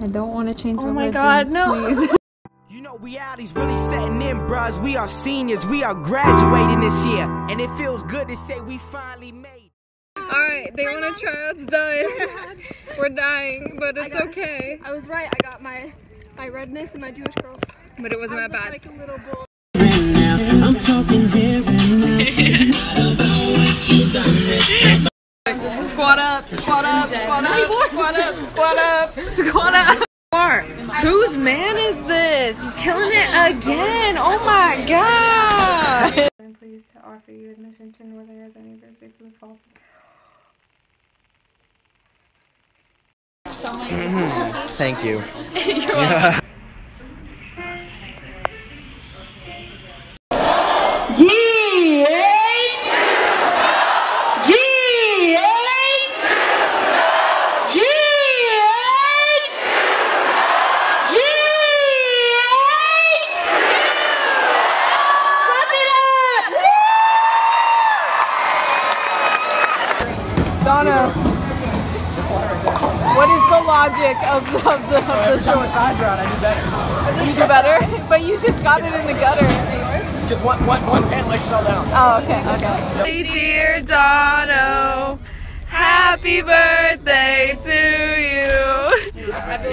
I don't want to change Oh my God, no. please. You know, reality's really setting in, bros. We are seniors, we are graduating this year. And it feels good to say we finally made Alright, they want to try out's done. We're dying, but it's okay. I was right. I got my my redness and my Jewish girls. But it wasn't that bad. Like a little bull. Squat up, squat up, squat up, squat up, squat up, squat up. Whose man is this? Killing it again. Oh my god. I'm pleased to offer you admission to Northern Arizona University for the fall.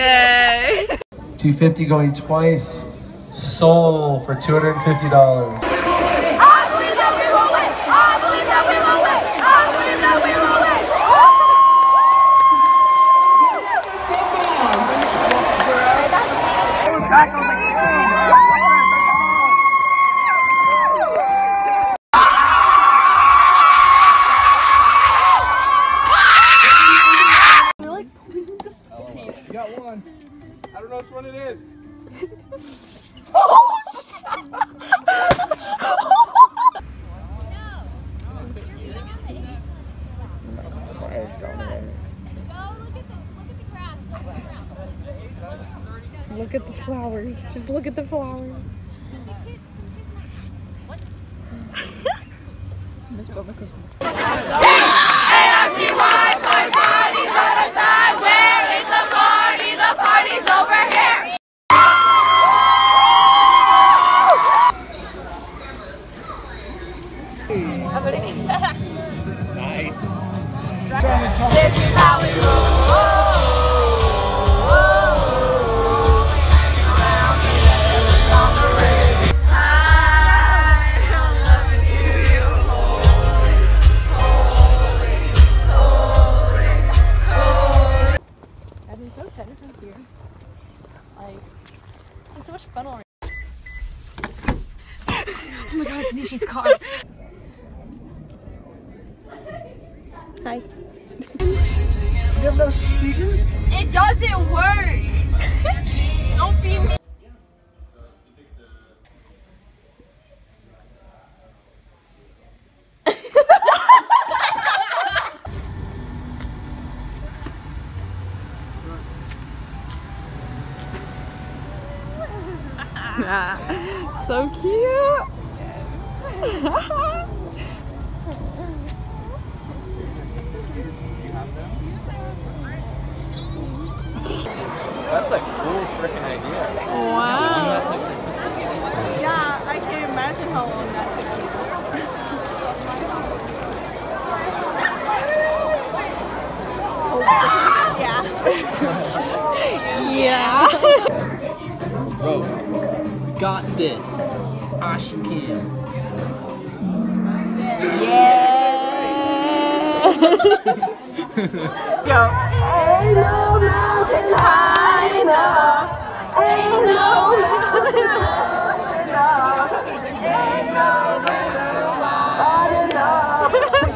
Yay. 250 going twice. Soul for $250. Look at the flowers. Just look at the flowers. Guys, Like, it's so much fun already. oh my god, it's Nishi's car. Hi. You have no speakers? It doesn't work! Don't be me. Wow. Yeah, I can't imagine how long that took you. Yeah. Bro, got this. Ashkim. Touch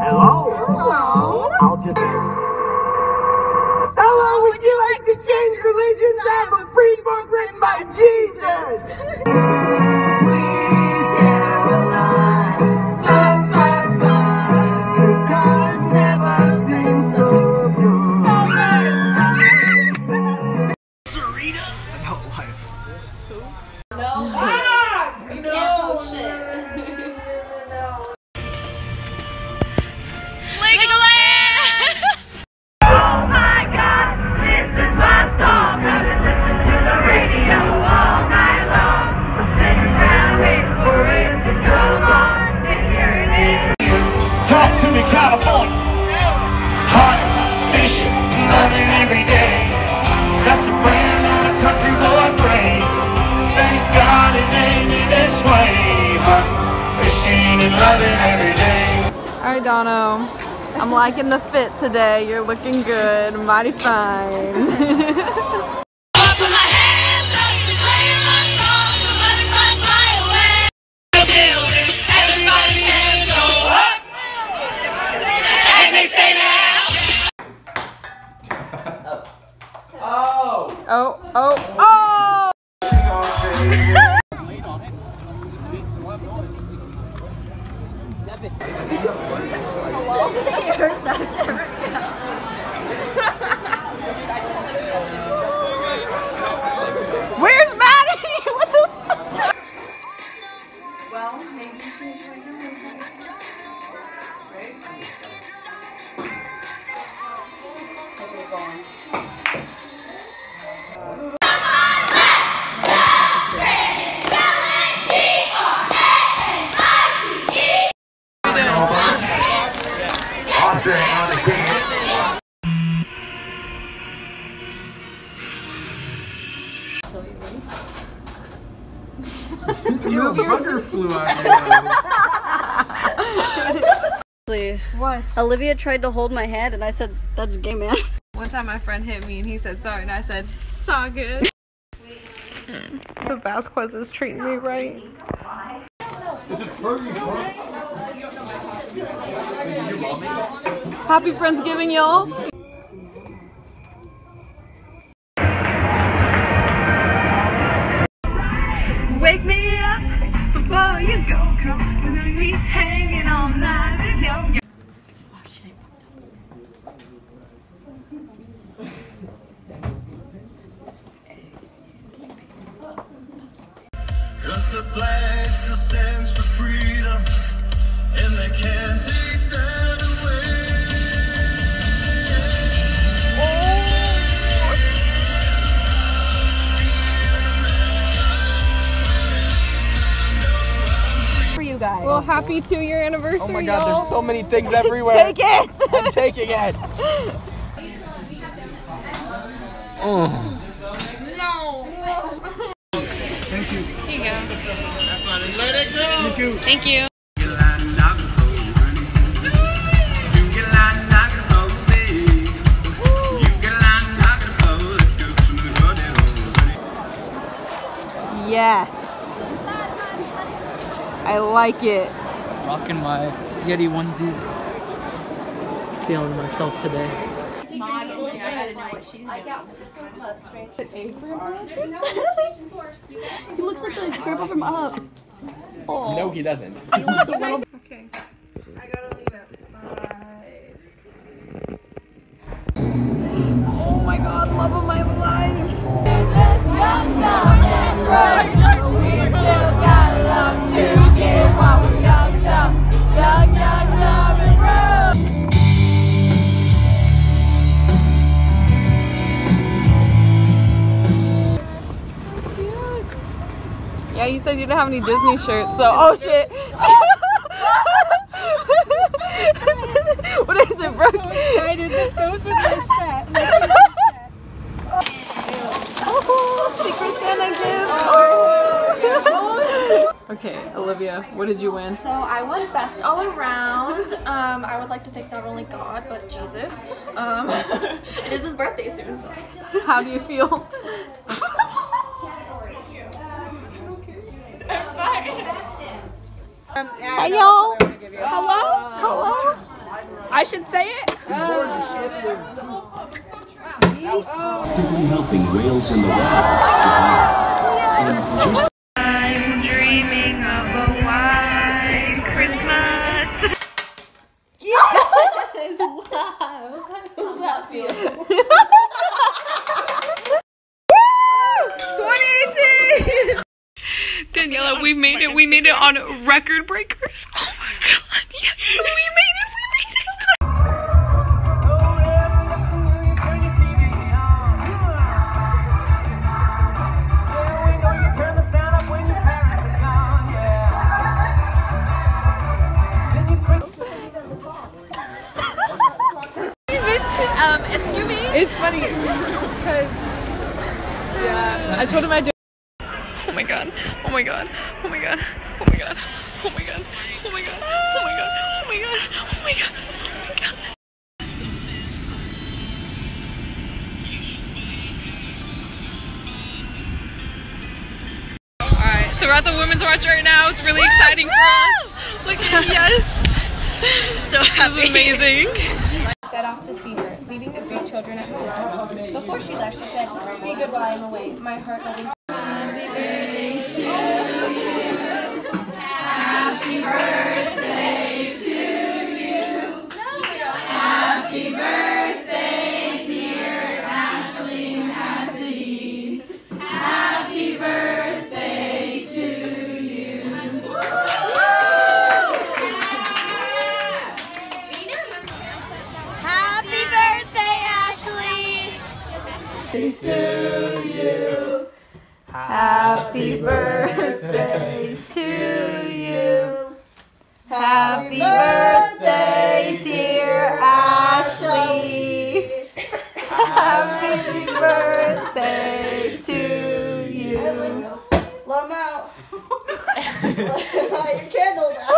Hello? Hello? I'll just... Hello, would you like to change religions? I have a free book written by Jesus! Right, Dono. I'm liking the fit today. You're looking good. Mighty fine. Oh! Oh, oh, oh! Where's What? Olivia tried to hold my hand, and I said, "That's gay, man." One time my friend hit me and he said sorry and I said, saw good. the Vasquez is treating me right. Happy Friendsgiving, y'all. Wake me up before you go, go. To me hanging flag still stands for freedom, and they can't take that away. For you guys. Well, happy two year anniversary. Oh my god, there's so many things everywhere. Take it! I'm taking it. no! Thank you. Here you go. Let it go. Thank you. Thank you. Yes. I like it. Rocking my Yeti onesies. Feeling myself today. he looks like the grandpa from Up. No, he doesn't. Okay. I gotta leave it. Bye. Oh my god, love of my life. You said you didn't have any Disney shirts, so oh shit. what is it, Brooke? Excited. This goes with my set. Oh, Secret Santa gift. okay, Olivia, what did you win? So I won best all around. Um, I would like to thank not only God but Jesus. Um, it is his birthday soon, so. How do you feel? Hey y'all. Hello? Hello? I should say it? actively helping whales in the survive. I'm dreaming of a white Christmas. Daniela, we made it. We made it on Record Breakers. Oh my god, yes, we made it. We made it. Um, excuse me. It's funny because yeah, I told him I'd do. Oh my god. Oh my god god. Oh my god. Oh my god. Oh my god. Oh my god. Oh my god. Oh my god. Oh my god. Alright, so we're at the women's watch right now. It's really exciting for us. Look at yes. I'm so happy. amazing. set off to see her, leaving the three children at home. Before she left, she said, Be good while I am away, my heart loving birthday to you. Happy birthday, dear Ashley. Happy birthday to you. Blow 'em out. Light your candle now.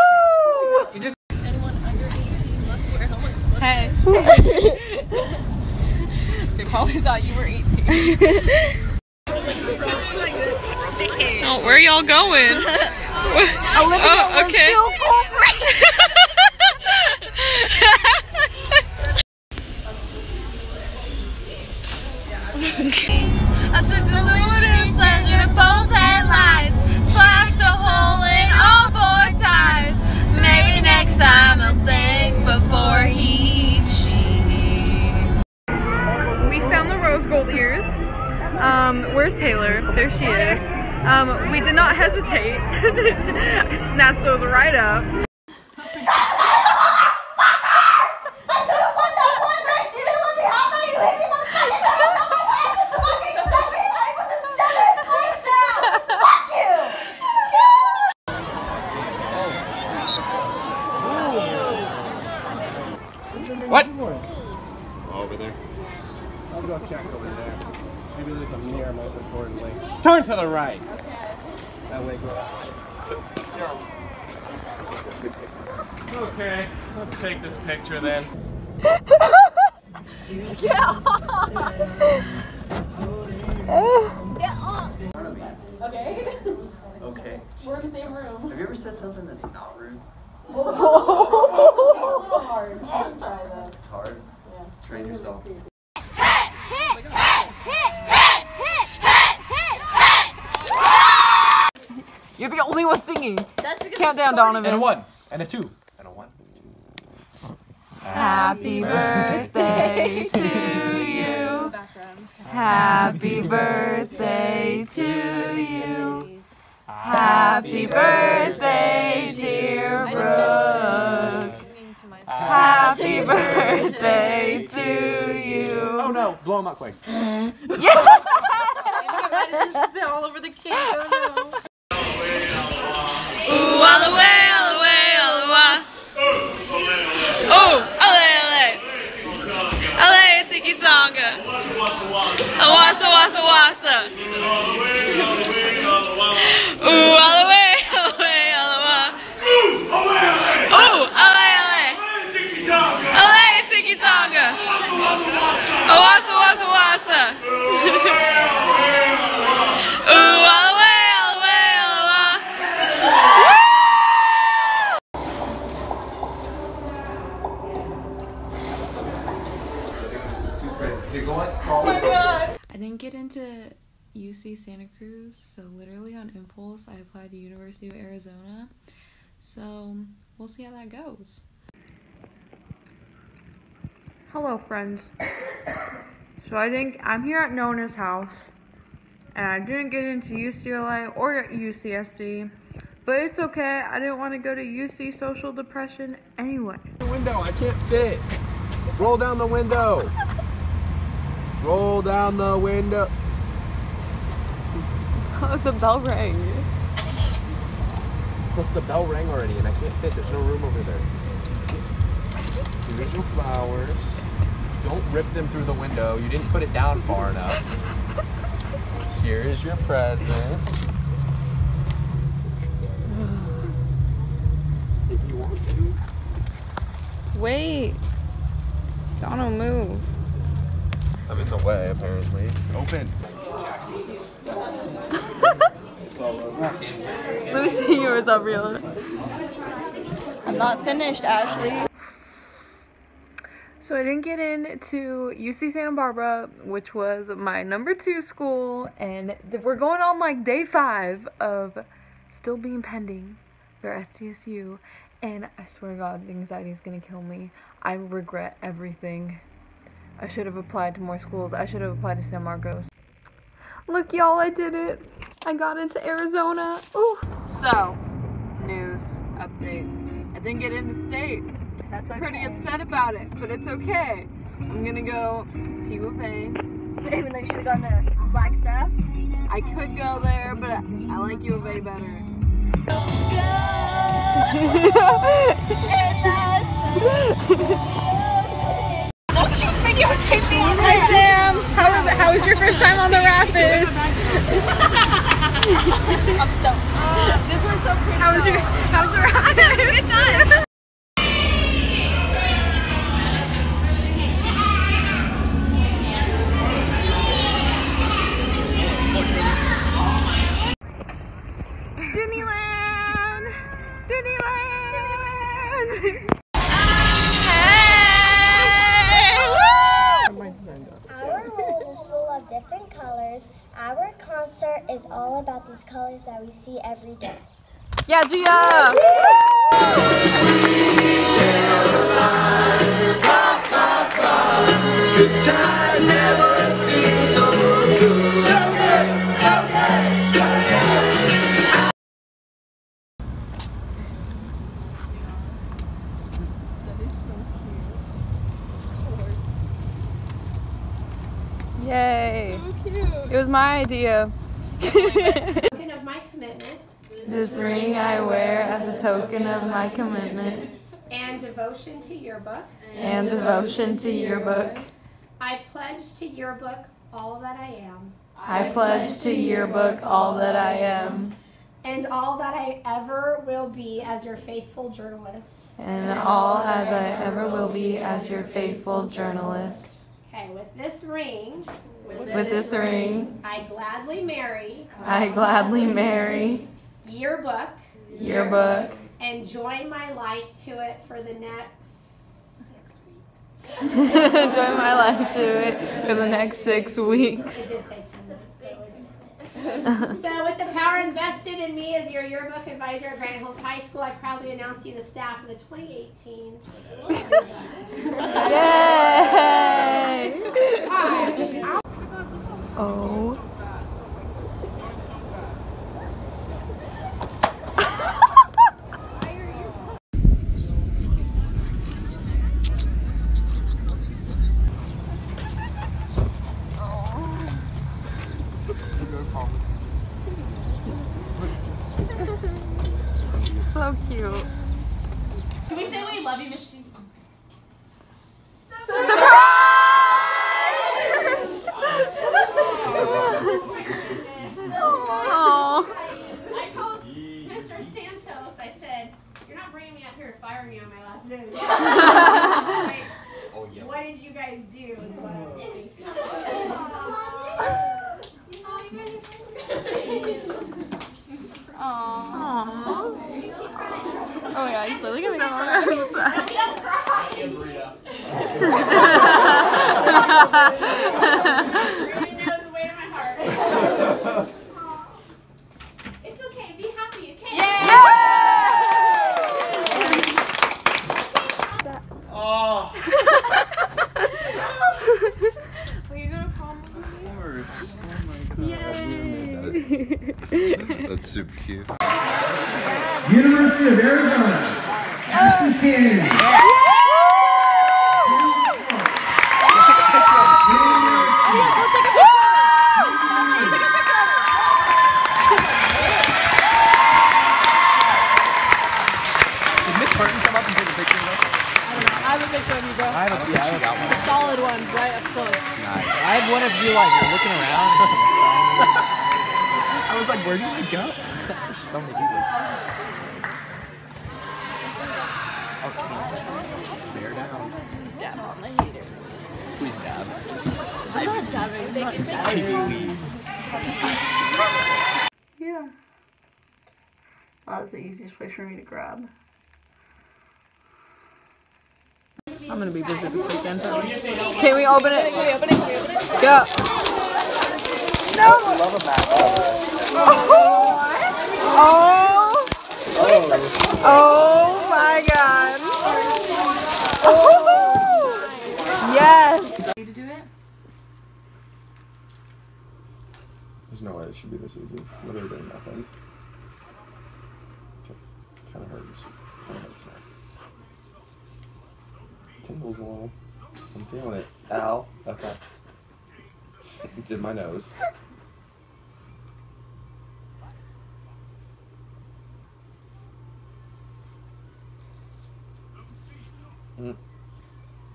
Hey. they probably thought you were 18. hesitate. I snatched those right up. What? Over there. I'll go check over there. Maybe there's a mirror, most importantly. Turn to the right. That Okay, let's take this picture then. get off Okay. Okay. We're in the same room. Have you ever said something that's not rude? it's a little hard. You can try though. It's hard. Yeah. Train yourself. You're the only one singing. That's because Count down, Donovan. And a one. And a two. And a one. Happy birthday to you. Happy birthday to you. Happy birthday, dear Brooke. Happy birthday to you. Oh no, blow him up quick. I just spit all over the cake. Oh no. All the way, all the way, all the way. Ooh, ale, ale. Ale, tiki tonga. Wassa, wassa, wassa. Ooh, all the way, all the way, all the way. Tiki wassa. Oh I didn't get into UC Santa Cruz, so literally on impulse, I applied to University of Arizona. So we'll see how that goes. Hello, friends. So I think I'm here at Nona's house, and I didn't get into UCLA or UCSD, but it's okay. I didn't want to go to UC Social Depression anyway. The window, I can't fit. Roll down the window. Roll down the window. Oh, the bell rang. Look, the bell rang already and I can't fit. There's no room over there. Here's your flowers. Don't rip them through the window. You didn't put it down far enough. Here is your present. If you want to. Wait. Donald, move. I'm in the way, apparently. Open. Let me see yours, Abriella. I'm not finished, Ashley. So I didn't get in to UC Santa Barbara, which was my number two school, and we're going on like day five of still being pending for SDSU. And I swear to God, the anxiety is gonna kill me. I regret everything. I should have applied to more schools. I should have applied to San Marcos. Look, y'all, I did it. I got into Arizona. Ooh. So, news update. I didn't get into state. That's okay. Pretty upset about it, but it's okay. I'm gonna go to U of A. Even though you should have gone to Flagstaff. I could go there, but I, I like U of A better. Don't you videotape me on Hi Sam, how was, how was your first time on the rapids? I'm so. this was so pretty. How was your how was the rapids? Good time. Yeah, Gia! Good time never seems so. Yay! It was my idea. Token of my commitment This ring I wear as a token of my commitment and devotion to yearbook. and devotion to yearbook. I pledge to yearbook all that I am I pledge to yearbook all that I am and all that I ever will be as your faithful journalist. and all as I ever will be as your faithful journalist. Okay, with this ring, With this ring, I gladly marry I gladly marry yearbook yearbook and join my life to it for the next six weeks. Join my life to it for the next six weeks. I did say 10 minutes. So, with the power invested in me as your yearbook advisor at Granite Hills High School, I proudly announce you the staff of the 2018. Yay! Hi. Oh. So cute. Can we say we love you, Miss G? I told Mr. Santos, I said, You're not bringing me up here to fire me on my last day. Like, What did you guys do? Is what I was thinking. Oh, you guys are so sweet. Aww. Oh my god, he's literally gonna go on outside. It's okay. Be happy. Okay. Oh. Are you gonna call me? course. Oh my That's super cute. University of Arizona. Ashley Cannon. Did Miss Burton come up and take a picture of us? I have a picture of you, bro. I have a yeah, I got one. A solid one, right up close. Nice. I have one of you like looking around. I was like, where do I go? There's so many people. Okay. Bear down. Dab on the hater. Please dab. Just I'm not dabbing. I'm not Ivy dabbing. Yeah. That was the easiest place for me to grab. I'm gonna be busy this weekend. So. Can we open it? Can we open it? Can we open it? Go. No! I love a back Oh. Oh. Oh my god. Oh. Yes. Need to do it? There's no way it should be this easy. It's literally doing nothing. Kind of hurts. Kind of hurts now. Tingles a little. I'm feeling it. Ow. Okay. It's in my nose. Mm.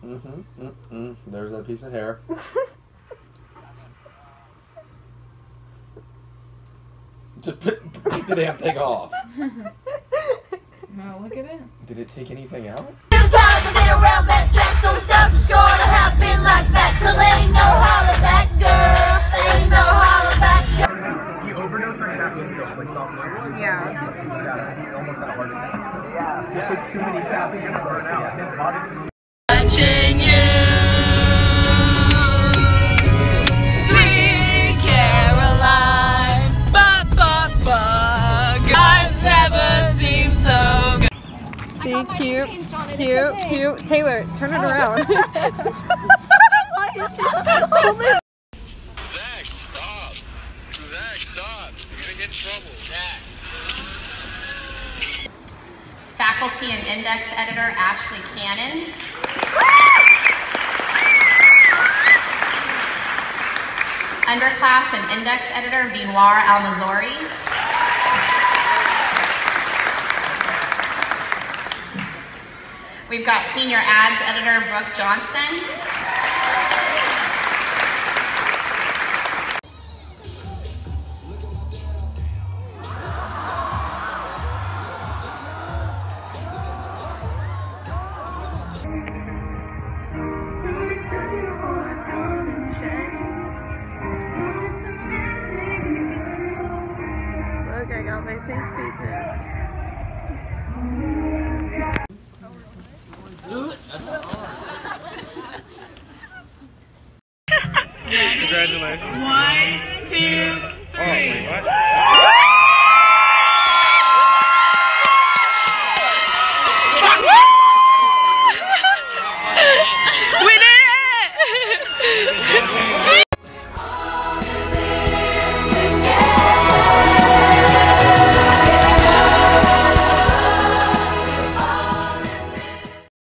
Mm-hmm. Mm-mm. There's that piece of hair. Just put, put the damn thing off. No, look at it. Did it take anything out? times I've been around that track, so it's not just gonna happen like that. Cause ain't no holler back, girl. Ain't no holler back, girl. You overdose or not overdose? Like sophomore? Yeah. Yeah, you almost had a heart attack. Yeah. You took too many caffeine and burn out. His body Watching you, sweet Caroline. Ba ba ba. Guys never seem so. See, cute, cute, cute. Taylor, turn it around. Why is she holding? Zach, stop. Zach, stop. You're gonna get in trouble. Zach. Faculty and Index Editor Ashley Cannon. Underclass and Index Editor Vinoir Almazori. We've got Senior Ads Editor Brooke Johnson.